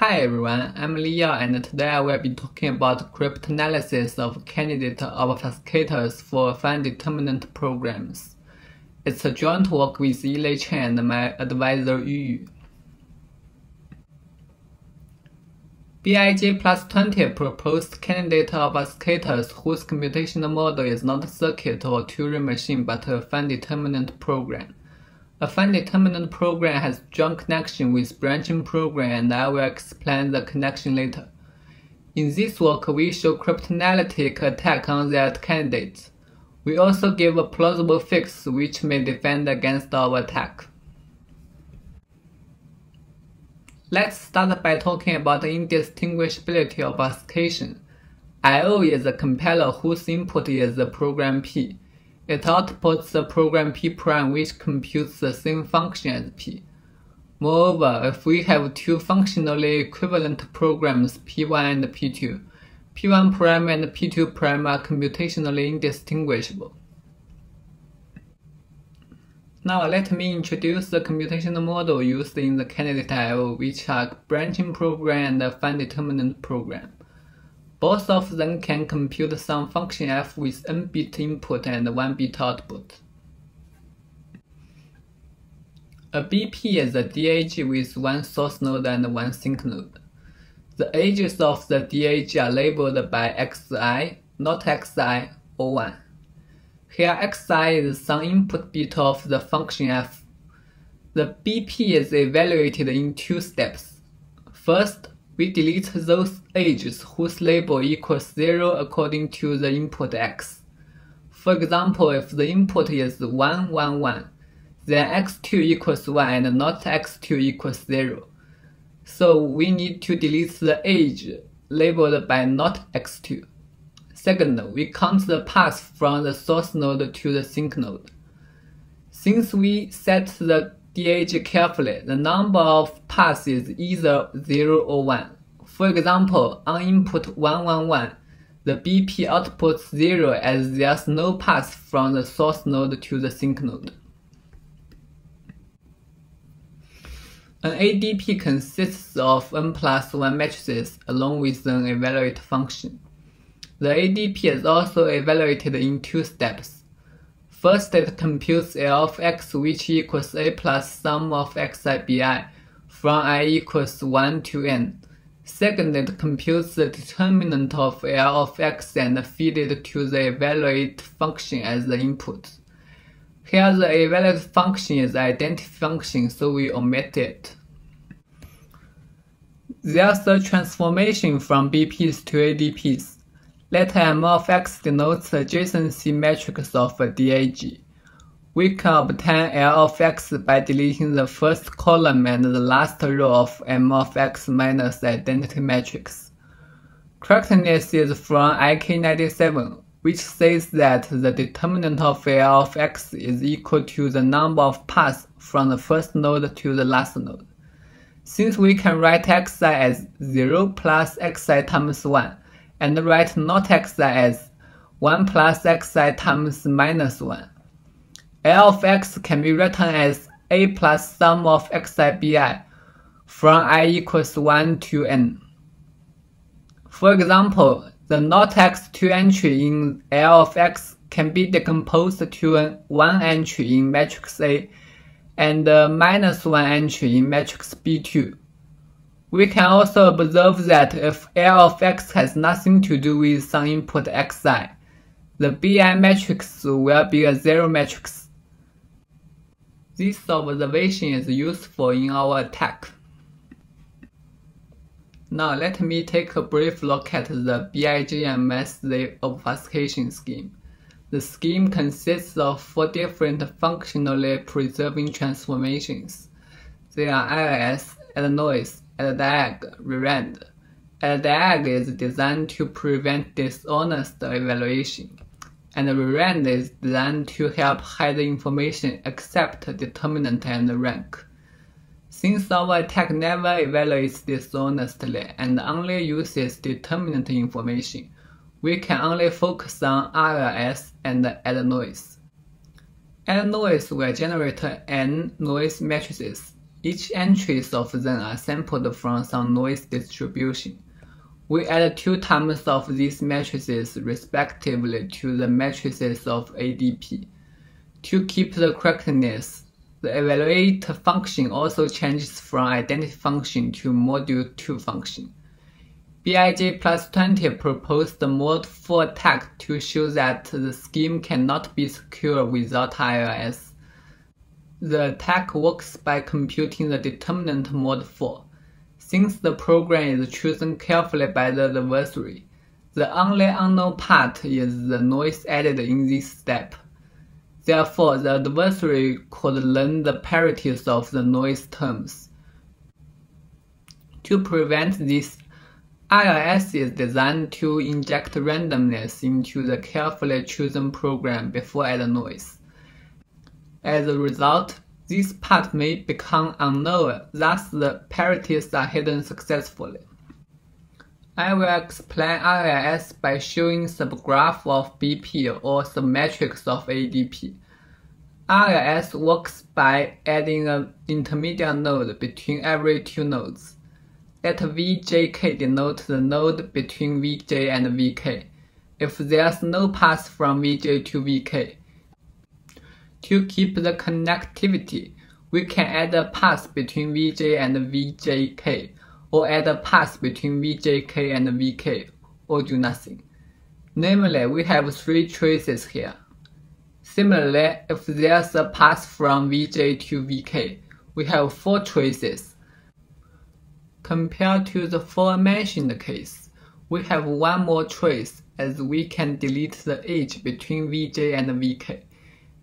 Hi everyone, I'm Leo and today I will be talking about cryptanalysis of candidate obfuscators for affine-determinant programs. It's a joint work with Yilei Chen and my advisor Yu BIJ plus 20 proposed candidate obfuscators whose computational model is not a circuit or Turing machine but a fine-determinant program. Affine-determinant program has strong connection with branching program and I will explain the connection later. In this work, we show cryptanalytic attack on that candidate. We also give a plausible fix which may defend against our attack. Let's start by talking about the indistinguishability of obfuscation. I.O. is a compiler whose input is the program P. It outputs the program p prime which computes the same function as p. Moreover, if we have two functionally equivalent programs p1 and p2, p1 prime and p2 prime are computationally indistinguishable. Now let me introduce the computational model used in the candidate I.O. which are branching program and fine-determinant program. Both of them can compute some function f with n bit input and 1 bit output. A BP is a DAG with one source node and one sink node. The edges of the DAG are labeled by xi, not xi, or 1. Here xi is some input bit of the function f. The BP is evaluated in two steps. First, we delete those edges whose label equals 0 according to the input x. For example, if the input is 1, 1, 1, then x2 equals 1 and not x2 equals 0. So we need to delete the edge labeled by not x2. Second, we count the path from the source node to the sink node. Since we set the DAG carefully, the number of paths is either 0 or 1. For example, on input 111, the BP outputs 0 as there's no path from the source node to the sink node. An ADP consists of n plus 1 matrices along with an evaluate function. The ADP is also evaluated in two steps. First, it computes L of x which equals a plus sum of xi bi from i equals 1 to n. Second, it computes the determinant of L of x and feed it to the evaluate function as the input. Here the evaluate function is identity function, so we omit it. There's the transformation from BPs to ADPs. Let M of x denotes the adjacency matrix of a DAG. We can obtain L of x by deleting the first column and the last row of M of x minus identity matrix. Correctness is from IK97, which says that the determinant of L of x is equal to the number of paths from the first node to the last node. Since we can write xi as 0 plus xi times 1, and write not xi as 1 plus xi times minus 1. L of x can be written as a plus sum of xi bi from i equals 1 to n. For example, the not x2 entry in L of x can be decomposed to an 1 entry in matrix A and a minus 1 entry in matrix B2. We can also observe that if L of x has nothing to do with some input xi, the Bi matrix will be a zero matrix. This observation is useful in our attack. Now let me take a brief look at the BIJMS obfuscation scheme. The scheme consists of four different functionally preserving transformations. They are IIS, and noise, DAG rerand. DAG is designed to prevent dishonest evaluation, and rerand is designed to help hide information except determinant and rank. Since our attack never evaluates dishonestly and only uses determinant information, we can only focus on RLS and add noise. Add noise will generate n noise matrices Each entries of them are sampled from some noise distribution. We add two times of these matrices respectively to the matrices of ADP. To keep the correctness, the evaluate function also changes from identity function to module 2 function. BIJ plus 20 proposed the mod 4 attack to show that the scheme cannot be secure without IIS. The attack works by computing the determinant mod 4. Since the program is chosen carefully by the adversary, the only unknown part is the noise added in this step. Therefore, the adversary could learn the parities of the noise terms. To prevent this, IIS is designed to inject randomness into the carefully chosen program before add noise. As a result, this part may become unknown, thus the parities are hidden successfully. I will explain IIS by showing subgraph of BP or submatrix of ADP. IIS works by adding an intermediate node between every two nodes. Let VJK denote the node between Vj and Vk, if there's no path from Vj to Vk. To keep the connectivity, we can add a path between Vj and Vjk or add a path between VJK and VK, or do nothing. Namely, we have three choices here. Similarly, if there's a path from Vj to Vk, we have four choices. Compared to the aforementioned case, we have one more choice as we can delete the edge between Vj and Vk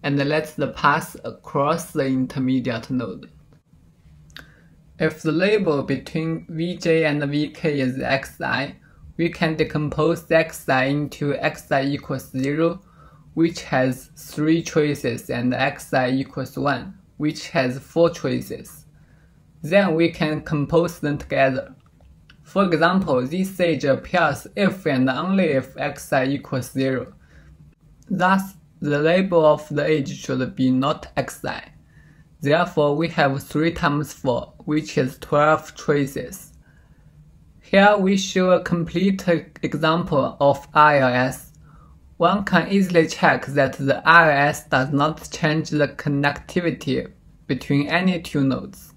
and let the path across the intermediate node. If the label between Vj and Vk is xi, we can decompose xi into xi equals 0, which has 3 choices, and xi equals 1, which has 4 choices. Then we can compose them together. For example, this stage appears if and only if xi equals 0. Thus, the label of the edge should be not xi. Therefore, we have 3 times 4, which is 12 choices. Here we show a complete example of IIS. One can easily check that the IIS does not change the connectivity between any two nodes.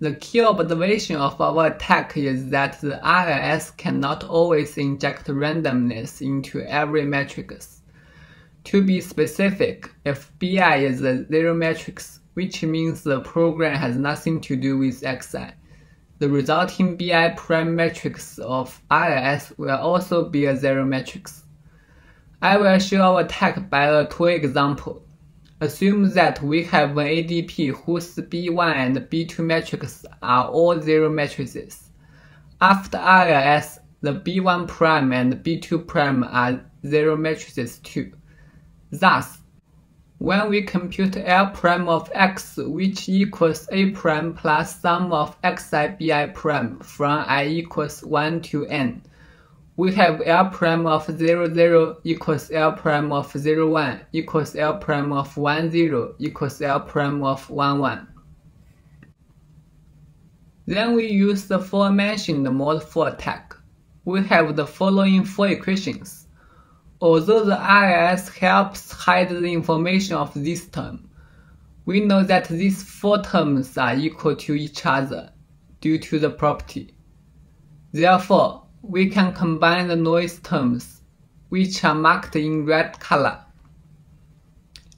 The key observation of our attack is that the IIS cannot always inject randomness into every matrix. To be specific, if BI is a zero matrix, which means the program has nothing to do with xi, the resulting BI prime matrix of IIS will also be a zero matrix. I will show our attack by a tool example. Assume that we have an ADP whose B1 and B2 matrices are all zero matrices. After IIS, the B1 prime and B2 prime are zero matrices too. Thus, when we compute L prime of x which equals A prime plus sum of xi bi prime from i equals 1 to n, we have L prime of 0 0 equals L prime of 0 1 equals L prime of 1 0 equals L prime of 1 1. Then we use the aforementioned mod 4 attack. We have the following four equations. Although the IIS helps hide the information of this term, we know that these four terms are equal to each other due to the property. Therefore, we can combine the noise terms, which are marked in red color.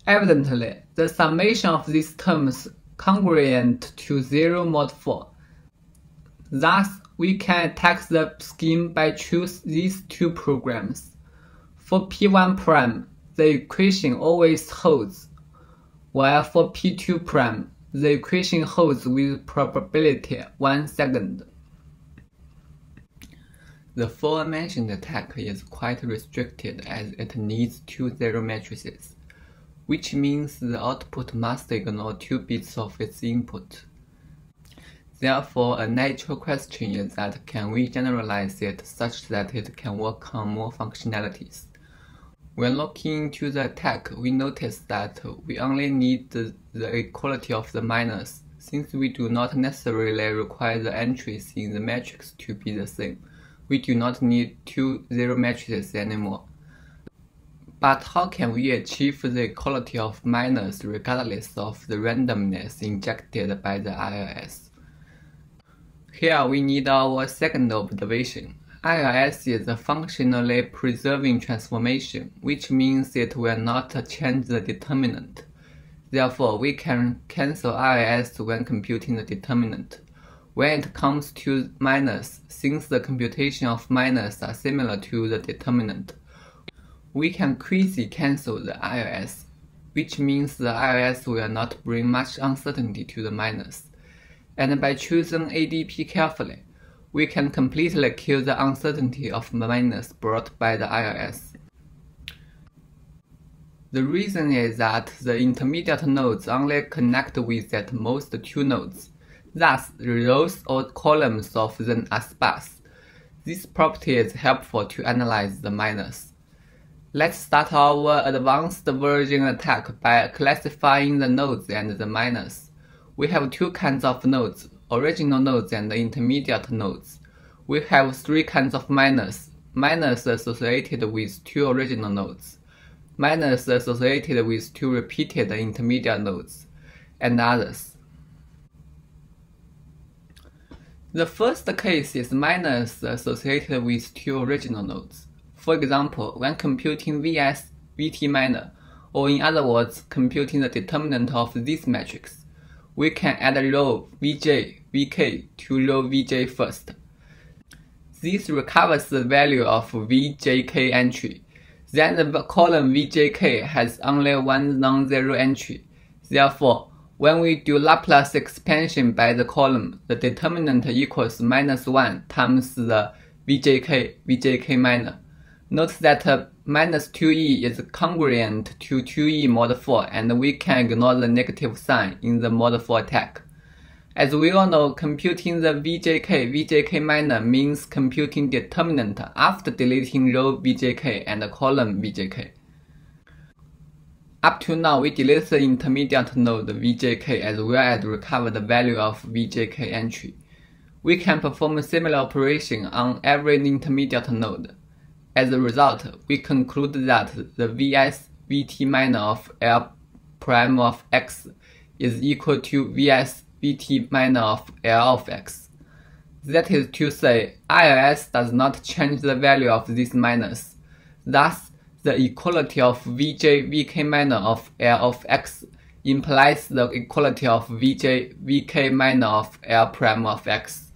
Evidently, the summation of these terms congruent to 0 mod 4. Thus, we can attack the scheme by choose these two programs. For P1 prime, the equation always holds, while for P2 prime, the equation holds with probability 1 second. The aforementioned attack is quite restricted as it needs two zero matrices, which means the output must ignore two bits of its input. Therefore, a natural question is that can we generalize it such that it can work on more functionalities? When looking into the attack, we notice that we only need the, the equality of the minors, since we do not necessarily require the entries in the matrix to be the same. We do not need two zero matrices anymore. But how can we achieve the equality of minors regardless of the randomness injected by the IIS? Here we need our second observation. IIS is a functionally preserving transformation, which means it will not change the determinant. Therefore, we can cancel IIS when computing the determinant. When it comes to minors, since the computation of minors are similar to the determinant, we can quasi cancel the IIS, which means the IIS will not bring much uncertainty to the minors. And by choosing ADP carefully, we can completely kill the uncertainty of minors brought by the IIS. The reason is that the intermediate nodes only connect with at most two nodes. Thus, the rows or columns of them are sparse. This property is helpful to analyze the minors. Let's start our advanced version attack by classifying the nodes and the minors. We have two kinds of nodes, original nodes and intermediate nodes. We have three kinds of minors, minors associated with two original nodes, minors associated with two repeated intermediate nodes, and others. The first case is minors associated with two original nodes. For example, when computing Vs, Vt minor, or in other words, computing the determinant of this matrix, we can add row Vj, Vk to row Vj first. This recovers the value of Vjk entry. Then the column Vjk has only one non-zero entry. Therefore, when we do Laplace expansion by the column, the determinant equals minus 1 times the Vjk, Vjk minor. Note that uh, minus 2e is congruent to 2e mod 4 and we can ignore the negative sign in the mod 4 attack. As we all know, computing the VJK VJK minor means computing determinant after deleting row VJK and column VJK. Up to now, we delete the intermediate node VJK as well as recover the value of VJK entry. We can perform a similar operation on every intermediate node. As a result, we conclude that the Vs Vt minor of L prime of x is equal to Vs Vt minor of L of x. That is to say, IIS does not change the value of these minors. Thus, the equality of Vj Vk minor of L of x implies the equality of Vj Vk minor of L prime of x.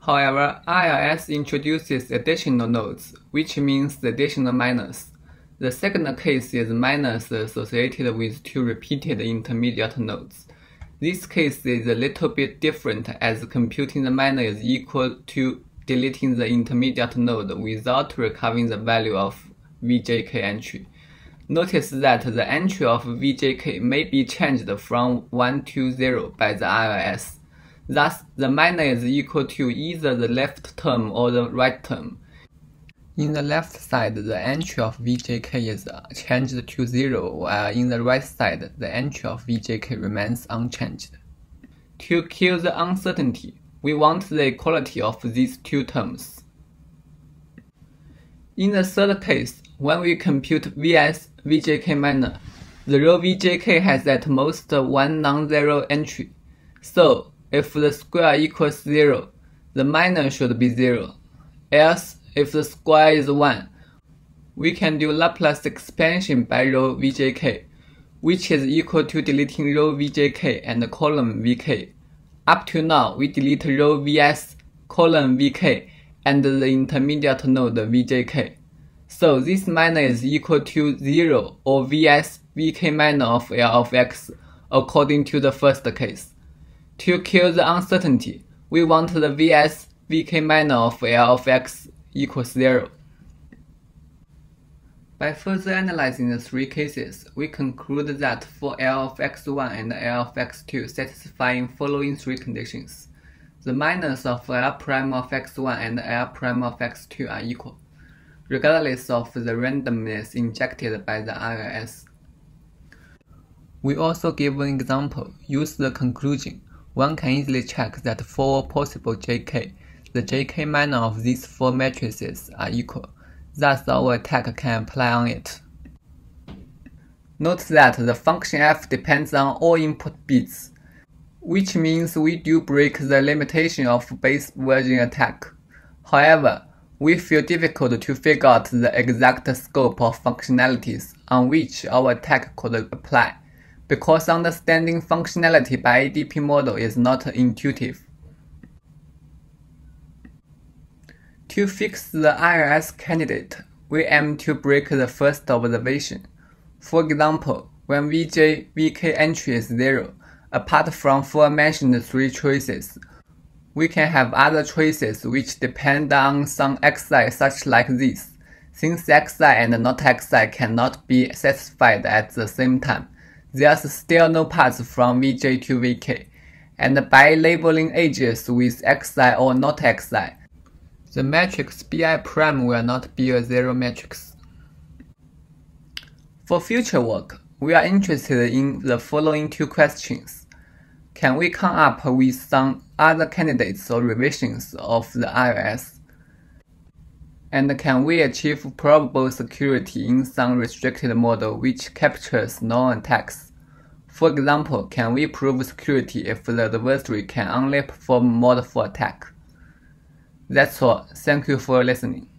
However, IIS introduces additional nodes, which means the additional minors. The second case is minors associated with two repeated intermediate nodes. This case is a little bit different as computing the minor is equal to deleting the intermediate node without recovering the value of VJK entry. Notice that the entry of VJK may be changed from 1 to 0 by the IIS. Thus, the minor is equal to either the left term or the right term. In the left side, the entry of VJK is changed to 0, while in the right side, the entry of VJK remains unchanged. To kill the uncertainty, we want the equality of these two terms. In the third case, when we compute Vs VJK minor, the row VJK has at most one non-zero entry. So, if the square equals 0, the minor should be 0. Else, if the square is 1, we can do Laplace expansion by row vjk, which is equal to deleting row vjk and column vk. Up to now, we delete row vs, column vk, and the intermediate node vjk. So this minor is equal to 0 or vs vk minor of L of x according to the first case. To kill the uncertainty, we want the Vs Vk minor of L of x equals 0. By further analyzing the three cases, we conclude that for L of x1 and L of x2 satisfying following three conditions, the minors of L prime of x1 and L prime of x2 are equal. Regardless of the randomness injected by the IRS. We also give an example. Use the conclusion. One can easily check that for possible JK, the JK minor of these four matrices are equal. Thus, our attack can apply on it. Note that the function f depends on all input bits, which means we do break the limitation of base version attack. However, we feel difficult to figure out the exact scope of functionalities on which our attack could apply, because understanding functionality by ADP model is not intuitive. To fix the IRS candidate, we aim to break the first observation. For example, when Vj Vk entry is 0, apart from aforementioned three choices, we can have other choices which depend on some xi such like this. Since xi and not xi cannot be satisfied at the same time, there's still no path from Vj to Vk, and by labeling edges with xi or not xi, the matrix Bi prime will not be a zero matrix. For future work, we are interested in the following two questions. Can we come up with some other candidates or revisions of the IRS? And can we achieve provable security in some restricted model which captures known attacks? For example, can we prove security if the adversary can only perform mod 4 attack? That's all. Thank you for listening.